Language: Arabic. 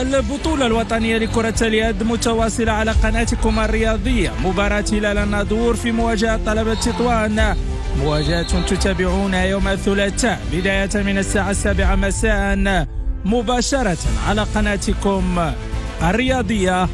البطولة الوطنية لكرة اليد متواصلة على قناتكم الرياضية. مباراة هلال النادور في مواجهة طلبة تطوان. مواجهة تتابعونها يوم الثلاثاء بداية من الساعة السابعة مساء. مباشرة على قناتكم الرياضية.